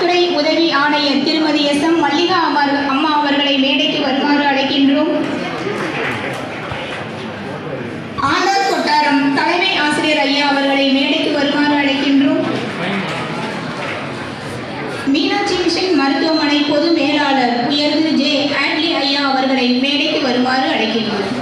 துறை உதவி ஆணையர் திருமதி எஸ் எம் மல்லிகா அமர் அம்மா அவர்களை மேடைக்கு வருமாறு அழைக்கின்றோம் ஆதார் கொட்டாரம் தலைமை ஆசிரியர் ஐயா அவர்களை மேடைக்கு வருமாறு அழைக்கின்றோம் மீனாட்சி மிஷன் மருத்துவமனை பொது மேலாளர் உயர்ந்து ஜே ஆட்லி ஐயா அவர்களை மேடைக்கு வருமாறு அழைக்கின்றோம்